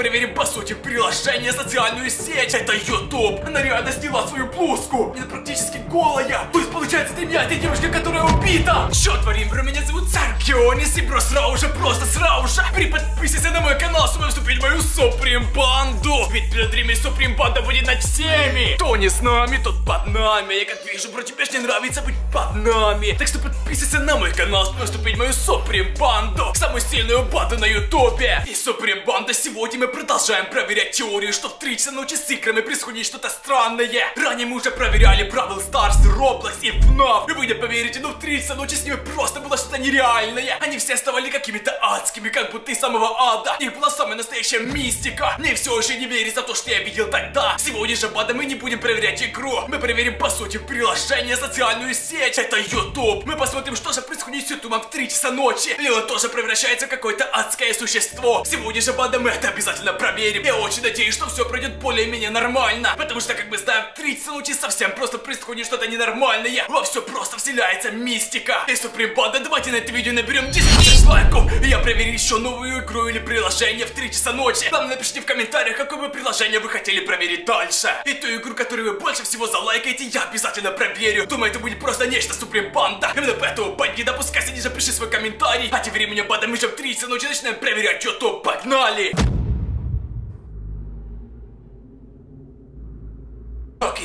проверим по сути приложение, социальную сеть. Это YouTube. Она реально сняла свою блузку. Она практически голая. То есть получается ты меня, ты девушка, которая убита. Что творим, бро? Меня зовут Саркионис. И бро, сразу же, просто сразу же. Приподписывайся на мой канал, чтобы вступить в мою Суприм банду. Ведь перед Римой Суприм банда будет над всеми. Кто не с нами, тот под нами. Я как вижу, бро, тебе ж не нравится быть под нами. Так что подписывайся на мой канал, чтобы вступить в мою Суприм банду. Самую сильную банду на ютубе. И Суприм банда сегодня мы продолжаем проверять теорию, что в 3 часа ночи с играми происходит что-то странное. Ранее мы уже проверяли Бравл Старс, Roblox и FNAF. И вы не поверите, но в 3 часа ночи с ними просто было что-то нереальное. Они все оставали какими-то адскими, как будто из самого ада. Их была самая настоящая мистика. Мне все еще не верится в то, что я видел тогда. Сегодня же, бада, мы не будем проверять игру. Мы проверим, по сути, приложение, социальную сеть. Это YouTube. Мы посмотрим, что же происходит с YouTube в 3 часа ночи. Ли он тоже превращается в какое-то адское существо. Сегодня же, бада, мы это обязательно проверим. Я очень надеюсь, что все пройдет более-менее нормально. Потому что, как мы знаем, в 3 часа ночи совсем просто происходит что-то ненормальное. Во все просто вселяется мистика. И Суприм Банда, давайте на это видео наберем 10 тысяч лайков. И я проверю еще новую игру или приложение в 3 часа ночи. Нам напишите в комментариях, какое бы приложение вы хотели проверить дальше. И ту игру, которую вы больше всего залайкаете, я обязательно проверю. Думаю, это будет просто нечто Суприм Банда. Именно поэтому, не допускайся, не запиши свой комментарий. А тем временем, Банда, мы же в 3 часа ночи начинаем проверять YouTube. Погнали!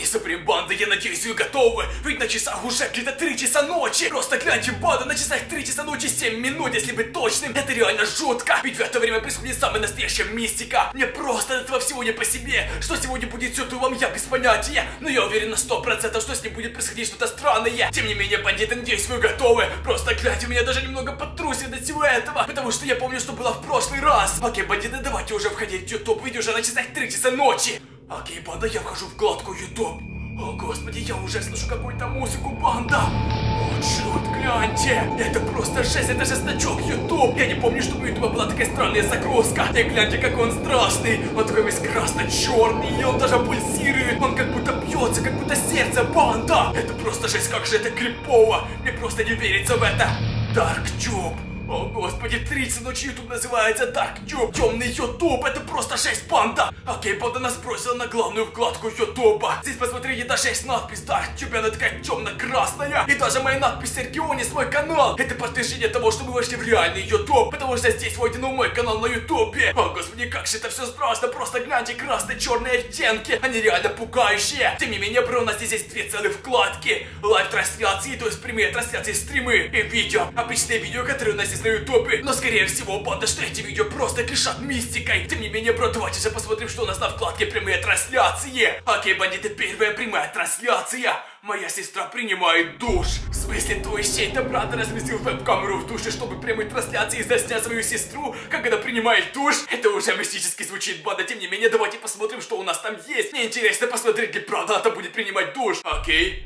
Окей, Суприм Банда, я надеюсь, вы готовы. Ведь на часах уже где-то 3 часа ночи. Просто гляньте, Банда, на часах 3 часа ночи 7 минут, если быть точным. Это реально жутко. Ведь в это время происходит самая настоящая мистика. Мне просто от этого всего не по себе. Что сегодня будет с Ютубом, я без понятия. Но я уверен на 100%, что с ним будет происходить что-то странное. Тем не менее, бандиты, надеюсь, вы готовы. Просто гляньте, меня даже немного потрусит от всего этого. Потому что я помню, что было в прошлый раз. Окей, бандиты, давайте уже входить в Ютуб. Ведь уже на часах 3 часа ночи. Окей, банда, я вхожу в кладку YouTube. О, господи, я уже слышу какую-то музыку, банда. О, черт, гляньте. Это просто жесть, это же значок YouTube. Я не помню, чтобы у YouTube была такая странная загрузка. И гляньте, какой он страшный. Он такой весь красно-черный, и он даже пульсирует. Он как будто бьется, как будто сердце, банда. Это просто жесть, как же это крипово. Мне просто не верится в это. Dark Tube. О господи, 30 ночи YouTube называется так, Тюб, темный YouTube, это просто 6 банда. Окей, банда нас бросила на главную вкладку Ютуба. Здесь посмотрите, даже есть надпись Dark Tube, она такая темно-красная. И даже моя надпись Сергионис, мой канал. Это подтверждение того, что мы вошли в реальный YouTube, потому что здесь войдено мой канал на Ютубе. О господи, как же это все страшно, просто гляньте, красные-черные оттенки, они реально пугающие. Тем не менее, бро, у нас здесь есть две целые вкладки. Лайв-трансляции, то есть прямые трансляции, стримы и видео. Обычные видео, которые у нас здесь на ютубе. Но скорее всего, что эти видео просто кишат мистикой. Тем не менее, бро, давайте же посмотрим, что у нас на вкладке прямые трансляции. Окей, бандиты, первая прямая трансляция. Моя сестра принимает душ. В смысле, твой чей-то брат разместил веб-камеру в душе, чтобы прямой трансляции заснять свою сестру, она принимает душ? Это уже мистически звучит, банда. Тем не менее, давайте посмотрим, что у нас там есть. Мне интересно посмотреть, где правда она будет принимать душ. Окей.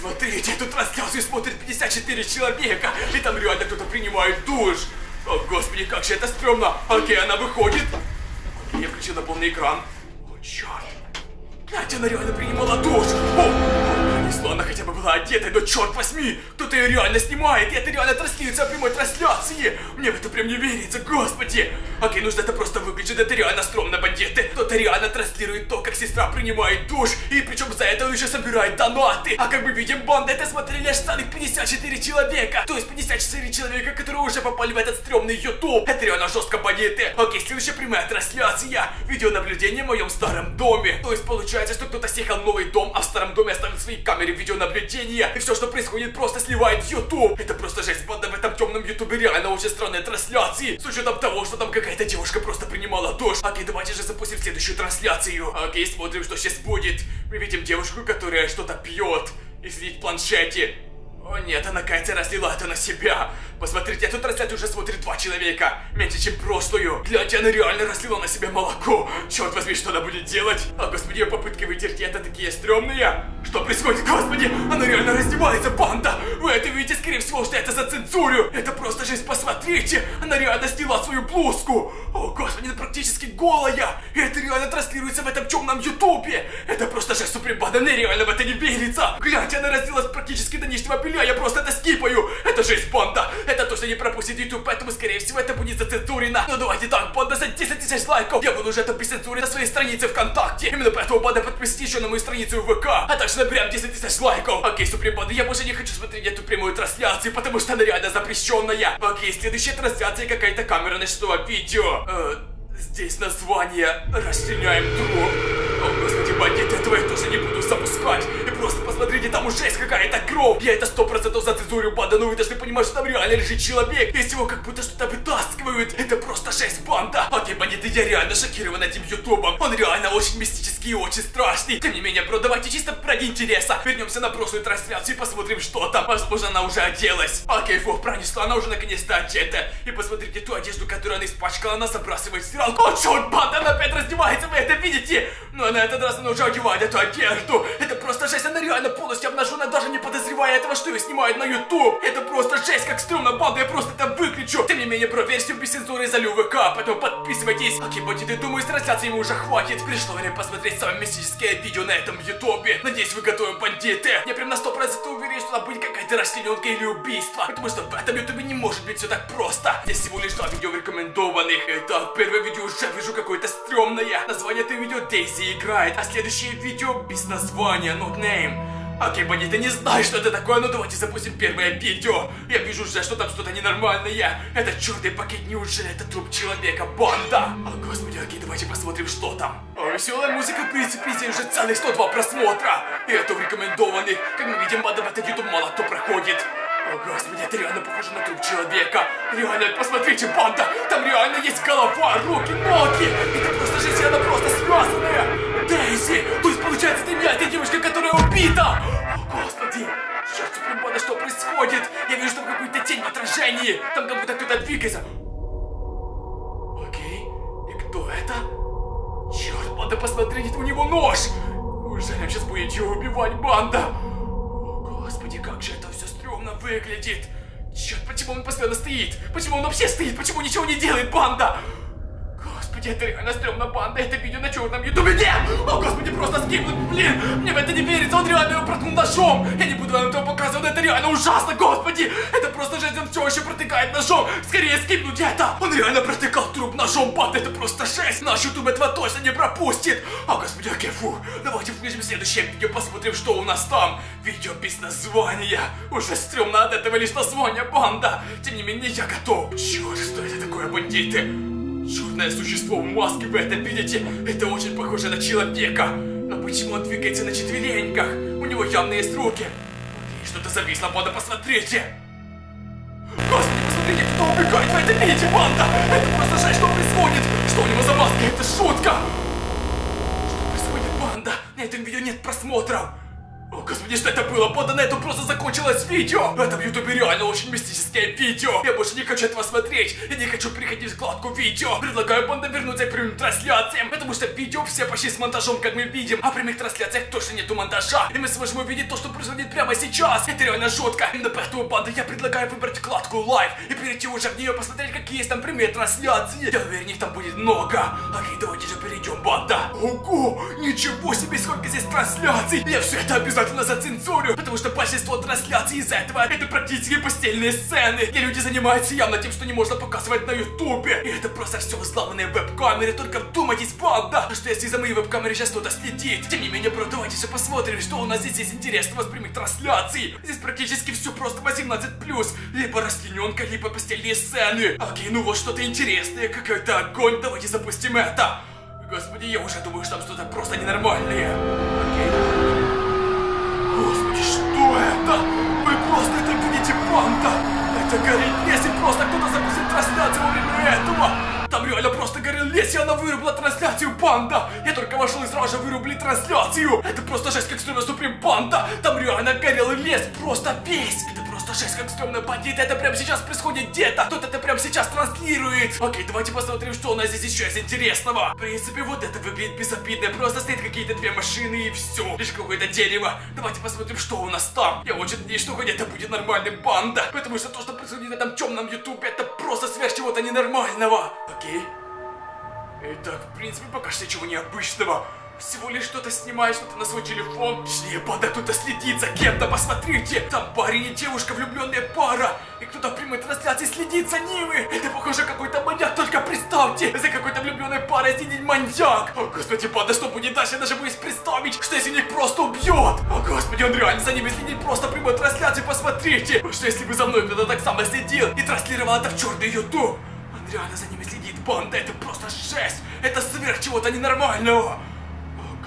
Смотрите, эту трансляцию смотрит 54 человека, и там реально кто-то принимает душ. О, господи, как же это стрёмно. Окей, она выходит. Я включил на полный экран. О, черт. Катя, она реально принимала душ. О, о, пронесло, она хотя бы была одетой, но черт возьми, кто-то ее реально снимает, и это реально транслируется в прямой трансляции. Мне в это прям не верится, господи. Окей, нужно это просто выключить, это реально стрёмно, бандиты. Кто-то реально транслирует то, как сестра принимает душ, и причем за это он еще собирает донаты. А как мы видим, банда это смотрели аж целых 54 человека. То есть 54 человека, которые уже попали в этот стрёмный YouTube. Это реально жестко, бандиты. Окей, следующая прямая трансляция. Видеонаблюдение в моем старом доме. То есть получается, что кто-то съехал в новый дом, а в старом доме оставил свои камеры видеонаблюдения. И все, что происходит, просто сливает YouTube. Это просто жесть, банда в этом темном ютубе реально очень странные трансляции. С учетом того, что там какая-то девушка просто принимала душ. Окей, давайте же запустим следующую трансляцию. Окей, смотрим, что сейчас будет. Мы видим девушку, которая что-то пьет и сидит в планшете. О нет, она, кажется, разлила это на себя. Посмотрите, эту трансляцию уже смотрит два человека. Меньше, чем прошлую. Гляньте, она реально разлила на себя молоко. Черт возьми, что она будет делать? А, господи, ее попытки вытереть это такие стрёмные. Что происходит, господи? Она реально раздевается, банда. Вы это видите, скорее всего, что это за цензуру. Это просто жесть, посмотрите. Она реально сняла свою блузку. О, господи, она практически голая. И это реально транслируется в этом темном ютубе. Это просто жесть, супрембанда, мне реально в это не верится. Гляньте, она разделась практически до нижнего белья, я просто это скипаю. Это жесть, банда. Это точно не пропустит YouTube, поэтому, скорее всего, это будет зацензурено. Но давайте так, банда за 10 тысяч лайков. Я выложу это без цензуры на своей странице ВКонтакте. Именно поэтому, банда, подпишитесь еще на мою страницу ВК. А также наберем 10 тысяч лайков. Окей, Суприм Банда, я больше не хочу смотреть эту прямую трансляцию, потому что она реально запрещенная. Окей, следующая трансляция какая-то камера ночного видео. Э, Здесь название «Расчленяем труп». Господи, бандит, этого я тоже не буду запускать. И просто посмотрите, там уже есть какая-то кровь. Я это сто процентов зацензурю, банда, ну вы должны понимать, что там реально лежит человек. Из него как будто что-то вытаскивают. Это просто жесть, банда. Окей, бандиты, я реально шокирован этим ютубом. Он реально очень мистический и очень страшный. Тем не менее, бро, давайте чисто ради интереса. Вернемся на прошлую трансляцию и посмотрим, что там. Возможно, она уже оделась. Окей, фух, пронесла, она уже наконец-то одета. И посмотрите ту одежду, которую она испачкала, она забрасывает в стиралку. О, черт, банда, она опять раздевается, вы это видите? Но на этот раз она уже эту одежду. Это просто жесть, она реально полностью обнажена, даже не подозревая этого, что ее снимают на YouTube. Это просто жесть, как стрёмно, банда, я просто это выключу. Тем не менее, про версию без цензуры залю ВК, поэтому подписывайтесь. Окей, бандиты, думаю, с трансляцией уже хватит. Пришло время посмотреть самое мистическое видео на этом ютубе. Надеюсь, вы готовы, бандиты. Я прям на 100% уверен, что там будет какая-то расчлененка или убийство. Потому что в этом ютубе не может быть все так просто. Здесь всего лишь два видео в рекомендованных. Итак, первое видео уже вижу какое-то стрёмное. Название этого видео Дейзи играет, а следующее видео без названия, name. Окей, бандиты, не знаю, что это такое, но давайте запустим первое видео. Я вижу уже, что там что-то ненормальное. Это черный пакет, неужели это труп человека, банда? О, господи, окей, давайте посмотрим, что там. О, веселая музыка, здесь уже целых 102 просмотра. И это в рекомендованных. Как мы видим, банда в этот ютуб мало кто проходит. О, господи, это реально похоже на труп человека. Реально, посмотрите, банда, там реально есть голова, руки, ноги. Это просто жизнь, она просто связанная. Дейзи, то получается, ты меня, ты девушка, которая убита. О, господи. Черт, Супрембанда, что происходит? Я вижу, там какую-то тень в отражении. Там как будто кто-то двигается. Окей, и кто это? Черт, банда, посмотрите, у него нож. Неужели он сейчас будет ее убивать, банда? О, господи, как же это все стрёмно выглядит. Черт, почему он постоянно стоит? Почему он вообще стоит? Почему ничего не делает, банда? Господи, это реально стрёмно, банда, это видео на черном ютубе, нет! О, господи, просто скипнуть, блин, мне в это не верится, он реально его проткнул ножом! Я не буду вам этого показывать, это реально ужасно, господи! Это просто жесть, он все еще протыкает ножом! Скорее скипнуть это! Он реально протыкал труп ножом, банда, это просто жесть! Наш ютуб этого точно не пропустит! О, господи, окей, фу, давайте включим следующее видео, посмотрим, что у нас там. Видео без названия. Уже стрёмно от этого лишь названия, банда. Тем не менее, я готов. Чёрт, что это такое, бандиты? Черное существо в маске, вы это видите? Это очень похоже на человека. Но почему он двигается на четвереньках? У него явно есть руки. И что-то зависло, банда, посмотрите. Господи, посмотрите, кто убегает, вы это видите, банда? Это просто жесть, что происходит? Что у него за маска? Это шутка. Что происходит, банда? На этом видео нет просмотров. О, господи, что это было? Банда, на этом просто закончилось видео! Это в ютубе реально очень мистическое видео! Я больше не хочу этого смотреть! Я не хочу переходить в вкладку видео! Предлагаю банда вернуться к прямым трансляциям, потому что видео все почти с монтажом, как мы видим, а в прямых трансляциях точно нету монтажа, и мы сможем увидеть то, что происходит прямо сейчас! Это реально жутко! Именно поэтому, банда, я предлагаю выбрать вкладку live и перейти уже в нее посмотреть, какие есть там прямые трансляции! Я уверен, их там будет много! Окей, давайте же перейдем, банда! Ого! Ничего себе, сколько здесь трансляций! Я все это обязательно обязательно зацензурю, потому что большинство трансляций из этого это практически постельные сцены, где люди занимаются явно тем, что не можно показывать на ютубе. И это просто все взломанные веб-камеры, только вдумайтесь, банда, что если за моей веб-камерой сейчас кто-то следит. Тем не менее, бро, давайте же посмотрим, что у нас здесь есть интересного с прямых трансляций. Здесь практически все просто 18+, либо растлененка, либо постельные сцены. Окей, ну вот что-то интересное, какой-то огонь, давайте запустим это. Господи, я уже думаю, что там что-то просто ненормальное. Банда? Это горит лес, и просто кто-то запустил трансляцию во время этого! Там реально просто горел лес, и она вырубила трансляцию, банда! Я только вошел и сразу же вырубили трансляцию! Это просто жесть, как стрёмно суприм, банда! Там реально горел лес, просто весь! Жесть, как стрёмно, бандит! Это прямо сейчас происходит где-то! Кто-то это прямо сейчас транслирует! Окей, давайте посмотрим, что у нас здесь еще есть интересного! В принципе, вот это выглядит безобидно, просто стоит какие-то две машины и все. Лишь какое-то дерево. Давайте посмотрим, что у нас там. Я очень надеюсь, что хоть это будет нормальный банда, потому что то, что происходит на этом темном ютубе, это просто сверх чего-то ненормального. Окей. Итак, в принципе, пока что ничего необычного. Всего лишь что-то снимает, что-то на свой телефон. Банда кто-то следит за кем-то, посмотрите. Там парень и девушка, влюбленная пара. И кто-то в прямой трансляции следит за ними. Это похоже какой-то маньяк, только представьте. За какой-то влюбленной парой следит маньяк. О, господи, банда, что будет дальше? Я даже боюсь представить, что если них просто убьет. О, господи, он реально за ними следит просто прямой трансляции, посмотрите. Что если бы за мной кто-то так само следил и транслировал это в черный YouTube? Он реально за ними следит, банда, это просто жесть. Это сверх чего-то ненормального.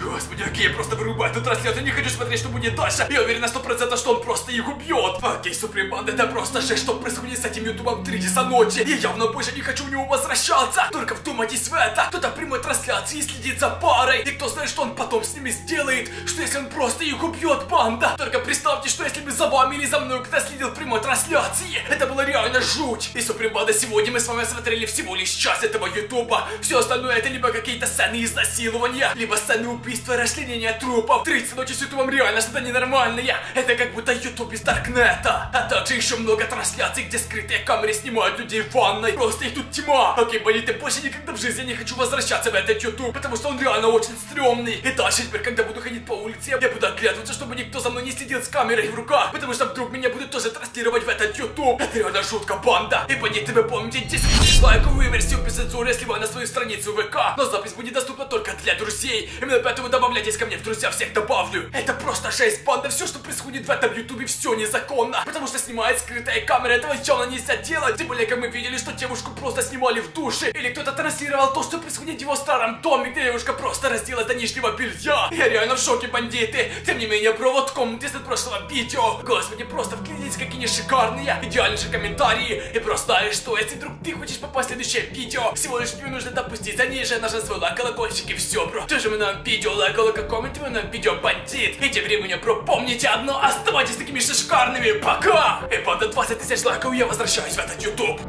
Господи, окей, просто вырубаю эту трансляцию, не хочу смотреть, что будет дальше. Я уверен на сто процентов, что он просто их убьет. Окей, Суприм Банд, это просто жесть, что происходит с этим ютубом 3 часа ночи. Я явно больше не хочу в него возвращаться. Только вдумайтесь в это. Кто-то прямой трансляции следит за парой. И кто знает, что он потом с ними сделает. Что если он просто их убьет, банда. Только представьте, что если бы за вами или за мной кто-то следил прямой трансляции. Это было реально жуть. И Суприм Банда, сегодня мы с вами смотрели всего лишь час этого ютуба. Все остальное это либо какие-то сцены изнасилования, либо сцены убийства убийства, расчленение трупов. 30 ночи с ютубом реально что-то ненормальное. Это как будто ютуб из Даркнета. А также еще много трансляций, где скрытые камеры снимают людей в ванной. Просто их тут тьма. Окей, болиты, больше никогда в жизни не хочу возвращаться в этот ютуб, потому что он реально очень стрёмный. И дальше теперь, когда буду ходить по улице, я буду оглядываться, чтобы никто за мной не следил с камерой в руках, потому что вдруг меня будут тоже транслировать в этот ютуб. Это реально жутко, банда. И поняти вы помните 10 тысяч лайковую версию без цензуры, я сливаю на свою страницу ВК. Но запись будет доступна только для друзей. Именно поэтому добавляйтесь ко мне в друзья, всех добавлю. Это просто жесть, банда. Все, что происходит в этом ютубе, все незаконно. Потому что снимает скрытая камера, этого явно нельзя делать. Тем более, как мы видели, что девушку просто снимали в душе. Или кто-то транслировал то, что происходит в его старом доме, где девушка просто разделась до нижнего белья. Я реально в шоке, бандиты. Тем не менее, бро, вот комнате от прошлого видео. Господи, просто вглядитесь, какие они шикарные, идеальнейшие комментарии. И просто знаешь что, если вдруг ты хочешь попасть в следующее видео, всего лишь тебе нужно допустить ниже, нажать свой лайк, колокольчик и все, бро. Мы на видео лайк, лайк, комментируй на видео бандит. И тем временем, бро, помните одно, оставайтесь такими шикарными, пока! И под 20 тысяч лайков я возвращаюсь в этот YouTube.